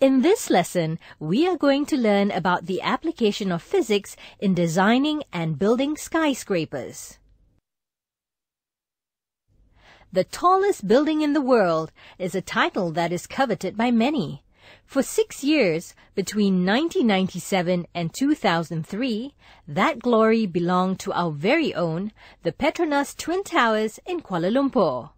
In this lesson, we are going to learn about the application of physics in designing and building skyscrapers. The tallest building in the world is a title that is coveted by many. For six years, between 1997 and 2003, that glory belonged to our very own, the Petronas Twin Towers in Kuala Lumpur.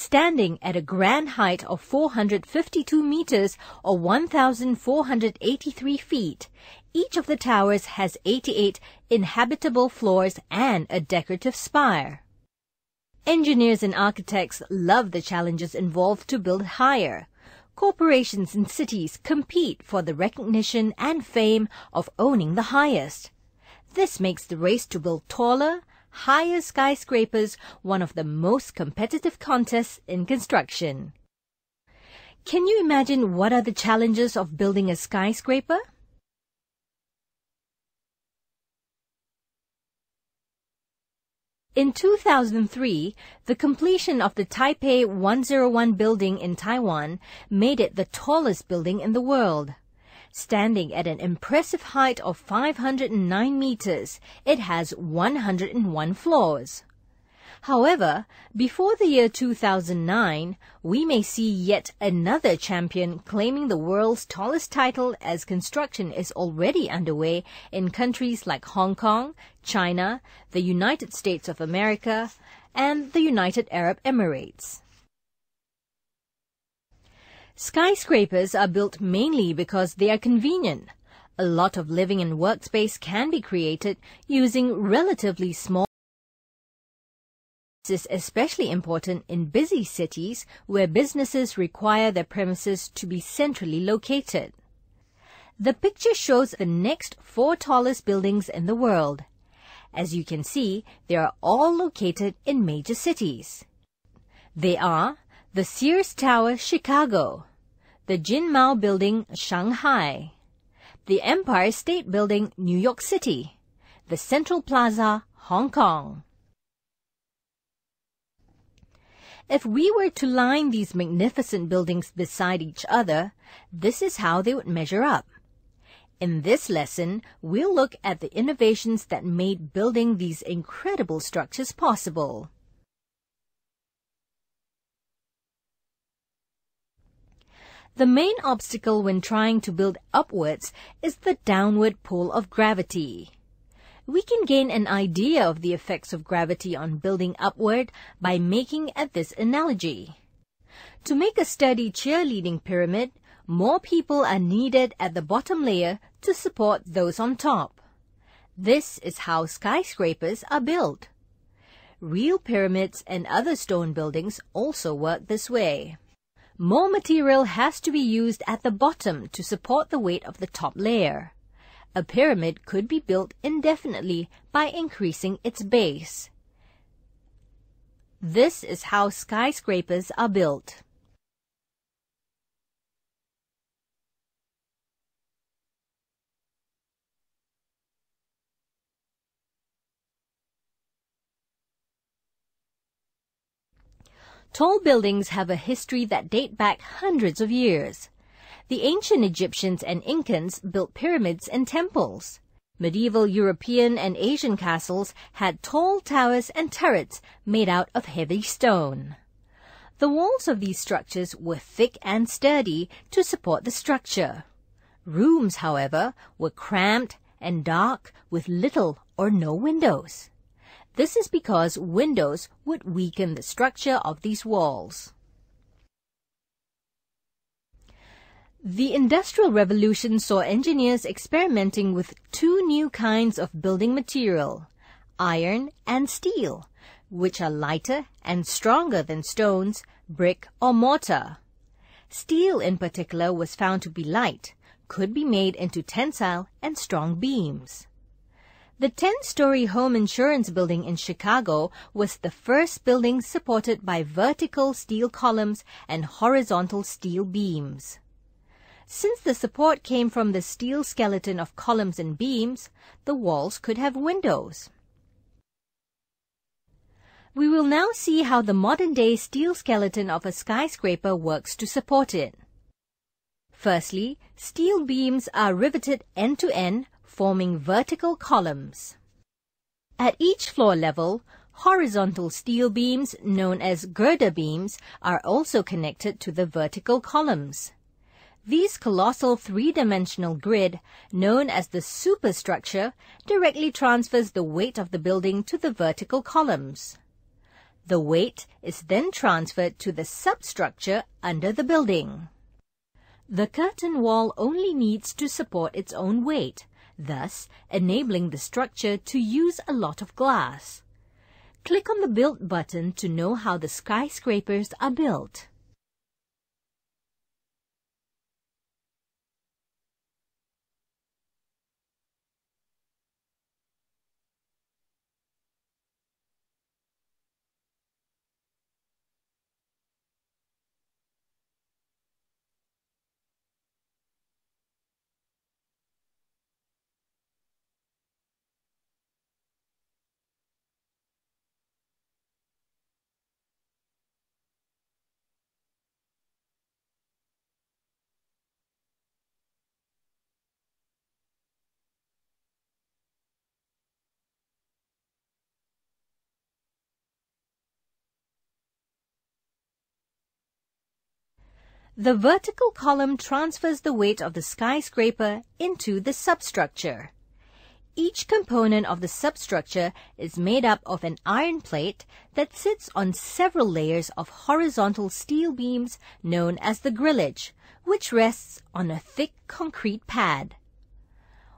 Standing at a grand height of 452 meters or 1,483 feet, each of the towers has 88 inhabitable floors and a decorative spire. Engineers and architects love the challenges involved to build higher. Corporations and cities compete for the recognition and fame of owning the highest. This makes the race to build taller, higher skyscrapers one of the most competitive contests in construction. Can you imagine what are the challenges of building a skyscraper? In 2003, the completion of the Taipei 101 building in Taiwan made it the tallest building in the world. Standing at an impressive height of 509 meters, it has 101 floors. However, before the year 2009, we may see yet another champion claiming the world's tallest title as construction is already underway in countries like Hong Kong, China, the United States of America, and the United Arab Emirates. Skyscrapers are built mainly because they are convenient. A lot of living and workspace can be created using relatively small this is especially important in busy cities where businesses require their premises to be centrally located. The picture shows the next four tallest buildings in the world. As you can see, they are all located in major cities. They are the Sears Tower, Chicago, the Jin Mao Building, Shanghai, the Empire State Building, New York City, the Central Plaza, Hong Kong. If we were to line these magnificent buildings beside each other, this is how they would measure up. In this lesson, we'll look at the innovations that made building these incredible structures possible. The main obstacle when trying to build upwards is the downward pull of gravity. We can gain an idea of the effects of gravity on building upward by making at this analogy. To make a sturdy cheerleading pyramid, more people are needed at the bottom layer to support those on top. This is how skyscrapers are built. Real pyramids and other stone buildings also work this way. More material has to be used at the bottom to support the weight of the top layer. A pyramid could be built indefinitely by increasing its base. This is how skyscrapers are built. Tall buildings have a history that date back hundreds of years. The ancient Egyptians and Incans built pyramids and temples. Medieval European and Asian castles had tall towers and turrets made out of heavy stone. The walls of these structures were thick and sturdy to support the structure. Rooms, however, were cramped and dark with little or no windows. This is because windows would weaken the structure of these walls. The Industrial Revolution saw engineers experimenting with two new kinds of building material, iron and steel, which are lighter and stronger than stones, brick or mortar. Steel in particular was found to be light, could be made into tensile and strong beams. The 10-story home insurance building in Chicago was the first building supported by vertical steel columns and horizontal steel beams. Since the support came from the steel skeleton of columns and beams, the walls could have windows. We will now see how the modern-day steel skeleton of a skyscraper works to support it. Firstly, steel beams are riveted end to end, forming vertical columns. At each floor level, horizontal steel beams, known as girder beams, are also connected to the vertical columns. These colossal three-dimensional grid, known as the superstructure, directly transfers the weight of the building to the vertical columns. The weight is then transferred to the substructure under the building. The curtain wall only needs to support its own weight, thus enabling the structure to use a lot of glass. Click on the Build button to know how the skyscrapers are built. The vertical column transfers the weight of the skyscraper into the substructure. Each component of the substructure is made up of an iron plate that sits on several layers of horizontal steel beams known as the grillage, which rests on a thick concrete pad.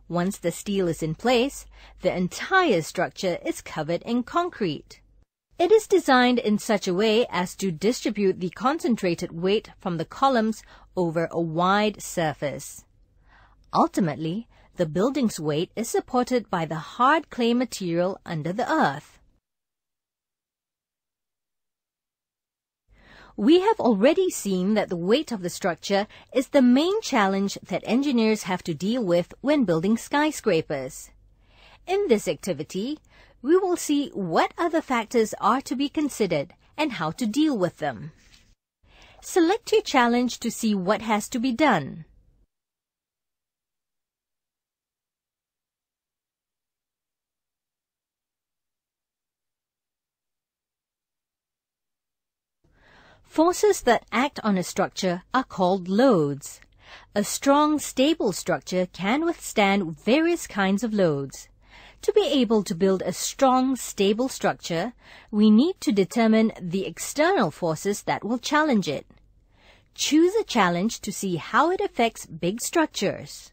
Once the steel is in place, the entire structure is covered in concrete. It is designed in such a way as to distribute the concentrated weight from the columns over a wide surface. Ultimately, the building's weight is supported by the hard clay material under the earth. We have already seen that the weight of the structure is the main challenge that engineers have to deal with when building skyscrapers. In this activity, we will see what other factors are to be considered and how to deal with them. Select your challenge to see what has to be done. Forces that act on a structure are called loads. A strong, stable structure can withstand various kinds of loads. To be able to build a strong, stable structure, we need to determine the external forces that will challenge it. Choose a challenge to see how it affects big structures.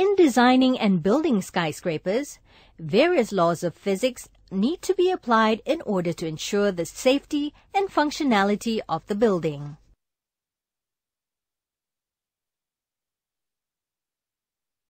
In designing and building skyscrapers, various laws of physics need to be applied in order to ensure the safety and functionality of the building.